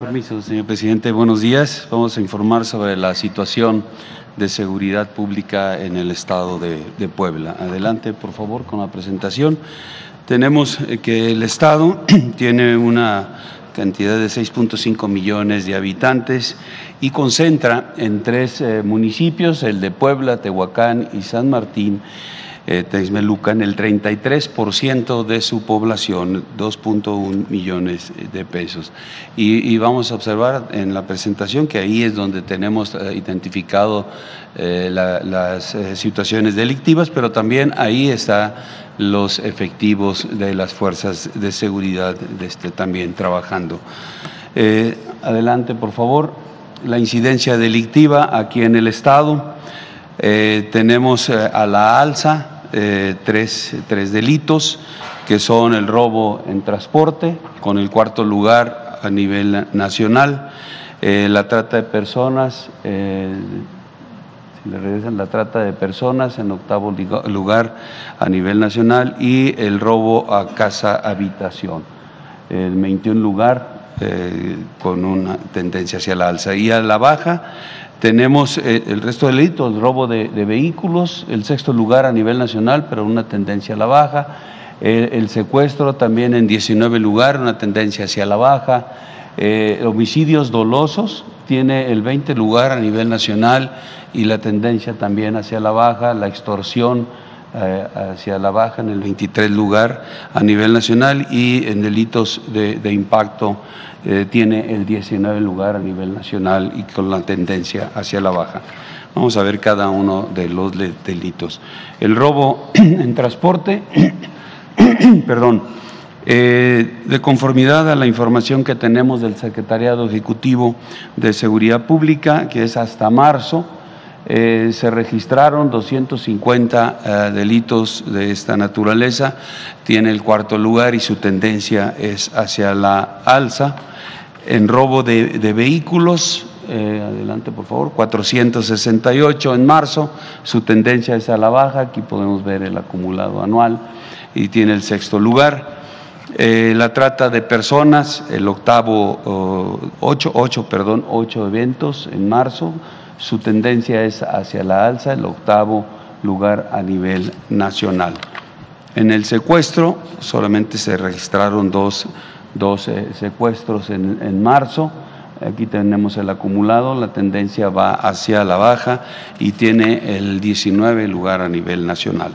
Permiso, señor presidente. Buenos días. Vamos a informar sobre la situación de seguridad pública en el estado de, de Puebla. Adelante, por favor, con la presentación. Tenemos eh, que el estado tiene una cantidad de 6.5 millones de habitantes y concentra en tres eh, municipios, el de Puebla, Tehuacán y San Martín, eh, Texmelucan el 33% de su población, 2.1 millones de pesos. Y, vamos a observar en la presentación que ahí es donde tenemos eh, identificado eh, la, las eh, situaciones delictivas, pero también ahí están los efectivos de las fuerzas de seguridad este, también trabajando. Adelante, por favor. La incidencia delictiva aquí en el Estado. tenemos a la alza eh, tres, tres, delitos, que son el robo en transporte, con el cuarto lugar a nivel nacional, eh, la trata de personas, eh, si le regresan la trata de personas en octavo lugar a nivel nacional y el robo a casa habitación, el 21 lugar con una tendencia hacia la alza. Y a la baja tenemos eh, el resto de delitos, el robo de, vehículos, el sexto lugar a nivel nacional, pero una tendencia a la baja. El, secuestro también en 19 lugar, una tendencia hacia la baja. Eh, homicidios dolosos tiene el 20 lugar a nivel nacional y la tendencia también hacia la baja. La extorsión hacia la baja en el 23 lugar a nivel nacional y en delitos de, de impacto eh, tiene el 19 lugar a nivel nacional y con la tendencia hacia la baja. Vamos a ver cada uno de los delitos. El robo en transporte, perdón, eh, de conformidad a la información que tenemos del Secretariado Ejecutivo de Seguridad Pública, que es hasta marzo, eh, se registraron 250 eh, delitos de esta naturaleza, tiene el cuarto lugar y su tendencia es hacia la alza. En robo de, de vehículos, eh, adelante por favor, 468 en marzo, su tendencia es a la baja, aquí podemos ver el acumulado anual y tiene el sexto lugar. La trata de personas, el octavo, oh, ocho, ocho, perdón, ocho eventos en marzo, su tendencia es hacia la alza, el octavo lugar a nivel nacional. En el secuestro solamente se registraron dos, dos eh, secuestros en, en, marzo. Aquí tenemos el acumulado, la tendencia va hacia la baja y tiene el 19 lugar a nivel nacional.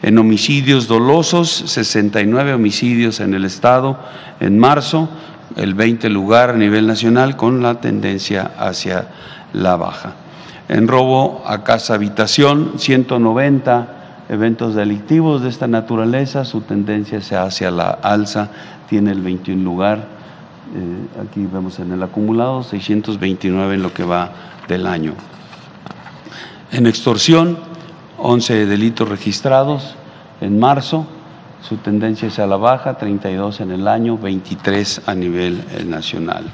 En homicidios dolosos, 69 homicidios en el estado en marzo, el 20 lugar a nivel nacional con la tendencia hacia la baja. En robo a casa habitación, 190 eventos delictivos de esta naturaleza, su tendencia se hacia la alza, tiene el 21 lugar, eh, aquí vemos en el acumulado 629 en lo que va del año. En extorsión, 11 delitos registrados en marzo, su tendencia es a la baja, 32 en el año, 23 a nivel nacional.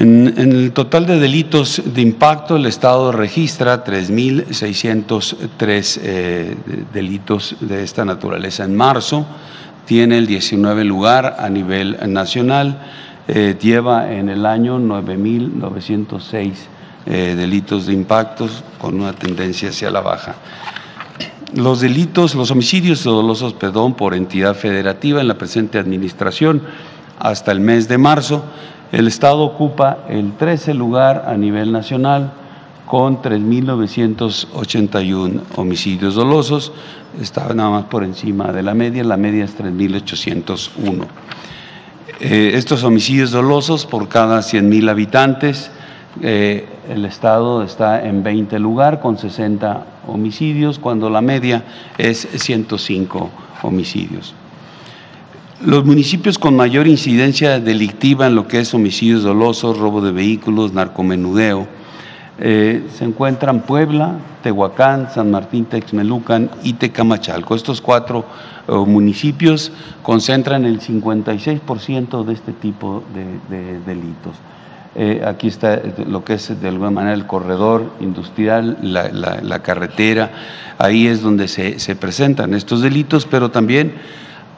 En, el total de delitos de impacto, el Estado registra 3.603 eh, delitos de esta naturaleza. En marzo tiene el 19 lugar a nivel nacional, eh, lleva en el año 9.906 eh, delitos de impactos con una tendencia hacia la baja. Los delitos, los homicidios dolosos, perdón, por entidad federativa en la presente administración hasta el mes de marzo el Estado ocupa el 13 lugar a nivel nacional con 3.981 homicidios dolosos, está nada más por encima de la media, la media es 3.801. Eh, estos homicidios dolosos por cada 100.000 habitantes, eh, el Estado está en 20 lugar con 60 homicidios, cuando la media es 105 homicidios. Los municipios con mayor incidencia delictiva en lo que es homicidios dolosos, robo de vehículos, narcomenudeo, eh, se encuentran Puebla, Tehuacán, San Martín, Texmelucan y Tecamachalco. Estos cuatro eh, municipios concentran el 56% de este tipo de, de delitos. Eh, aquí está lo que es de alguna manera el corredor industrial, la, carretera, ahí es donde se presentan estos delitos, pero también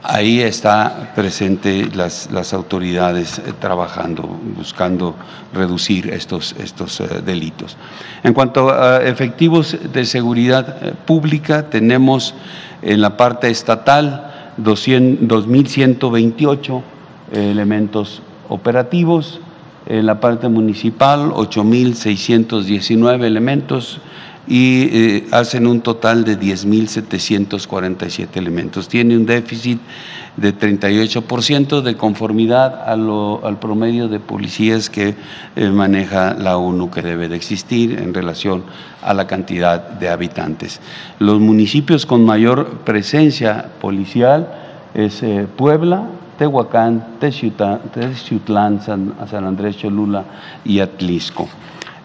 ahí está presente las, las autoridades eh, trabajando, buscando reducir estos, estos eh, delitos. En cuanto a efectivos de seguridad eh, pública, tenemos en la parte estatal 2.128 elementos operativos, en la parte municipal 8.619 elementos, y eh, hacen un total de 10.747 elementos. Tiene un déficit de 38% de conformidad al promedio de policías que eh, maneja la ONU que debe de existir en relación a la cantidad de habitantes. Los municipios con mayor presencia policial es eh, Puebla, Tehuacán, Texutlán, San Andrés Cholula y Atlisco.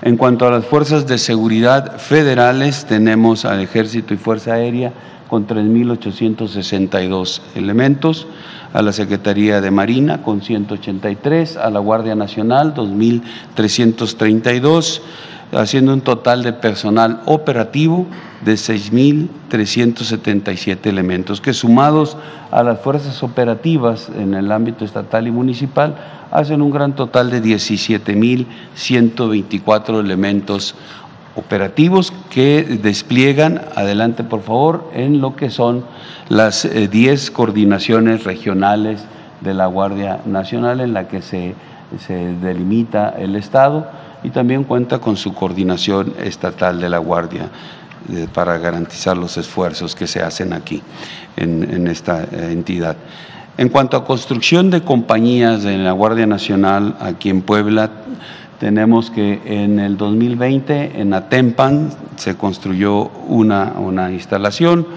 En cuanto a las fuerzas de seguridad federales, tenemos al Ejército y Fuerza Aérea con 3.862 elementos, a la Secretaría de Marina con 183, a la Guardia Nacional 2.332, haciendo un total de personal operativo de 6.377 elementos, que sumados a las fuerzas operativas en el ámbito estatal y municipal, hacen un gran total de 17.124 elementos operativos que despliegan, adelante por favor, en lo que son las 10 eh, coordinaciones regionales de la Guardia Nacional en la que se, delimita el Estado y también cuenta con su coordinación estatal de la Guardia eh, para garantizar los esfuerzos que se hacen aquí en, esta eh, entidad. En cuanto a construcción de compañías en la Guardia Nacional aquí en Puebla, tenemos que en el 2020 en Atempan se construyó una, una instalación.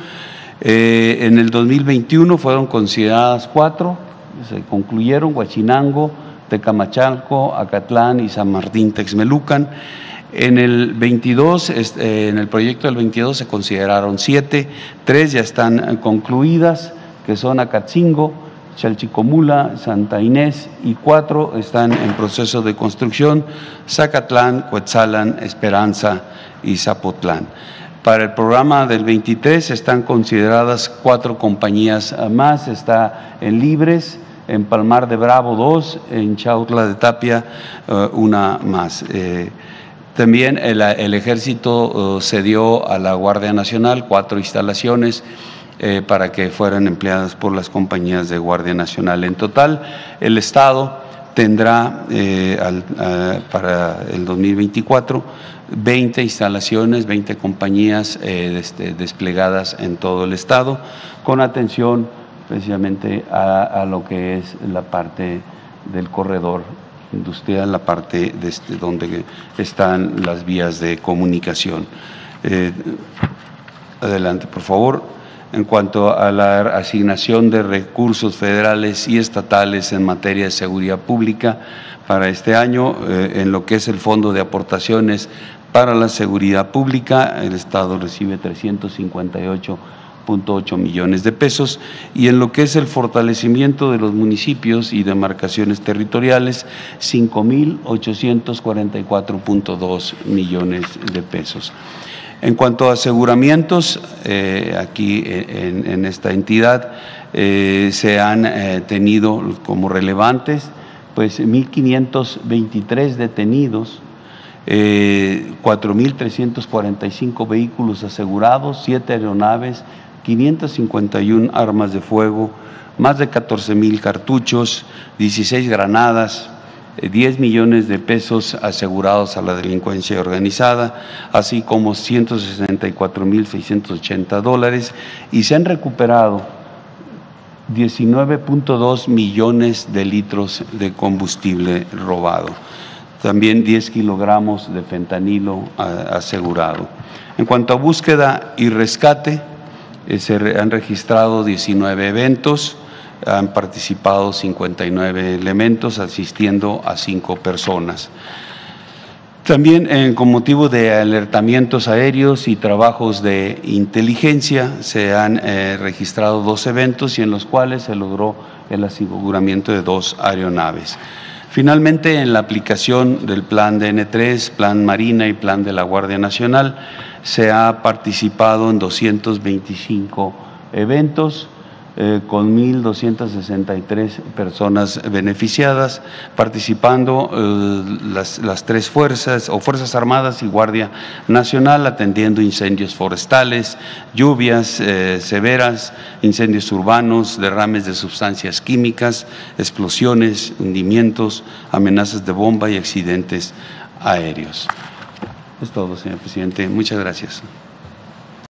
Eh, en el 2021 fueron consideradas cuatro, se concluyeron Huachinango, Tecamachalco, Acatlán y San Martín Texmelucan. En el 22, eh, en el proyecto del 22 se consideraron siete, tres ya están concluidas, que son Acatzingo, Chalchicomula, Santa Inés y cuatro están en proceso de construcción, Zacatlán, Coetzalan, Esperanza y Zapotlán. Para el programa del 23 están consideradas cuatro compañías más, está en Libres, en Palmar de Bravo dos, en Chautla de Tapia eh, una más. Eh, también el, ejército eh, cedió a la Guardia Nacional cuatro instalaciones eh, para que fueran empleadas por las compañías de Guardia Nacional. En total, el Estado tendrá eh, para el 2024 20 instalaciones, 20 compañías eh, este, desplegadas en todo el Estado, con atención precisamente a, lo que es la parte del corredor industrial, la parte de este, donde están las vías de comunicación. adelante, por favor en cuanto a la asignación de recursos federales y estatales en materia de seguridad pública para este año, eh, en lo que es el Fondo de Aportaciones para la Seguridad Pública, el Estado recibe 358.8 millones de pesos y en lo que es el fortalecimiento de los municipios y demarcaciones territoriales, 5.844.2 millones de pesos. En cuanto a aseguramientos, eh, aquí en, esta entidad eh, se han eh, tenido como relevantes pues 1.523 detenidos, 4.345 vehículos asegurados, 7 aeronaves, 551 armas de fuego, más de 14.000 cartuchos, 16 granadas, 10 millones de pesos asegurados a la delincuencia organizada, así como 164.680 dólares y se han recuperado 19.2 millones de litros de combustible robado. También 10 kilogramos de fentanilo asegurado. En cuanto a búsqueda y rescate, eh, se han registrado 19 eventos, han participado 59 elementos asistiendo a cinco personas. También eh, con motivo de alertamientos aéreos y trabajos de inteligencia se han eh, registrado dos eventos y en los cuales se logró el aseguramiento de dos aeronaves. Finalmente, en la aplicación del plan DN3, plan Marina y plan de la Guardia Nacional, se ha participado en 225 eventos eh, con 1.263 personas beneficiadas, participando eh, las, las, tres fuerzas o Fuerzas Armadas y Guardia Nacional, atendiendo incendios forestales, lluvias eh, severas, incendios urbanos, derrames de sustancias químicas, explosiones, hundimientos, amenazas de bomba y accidentes aéreos. Es todo, señor presidente. Muchas gracias.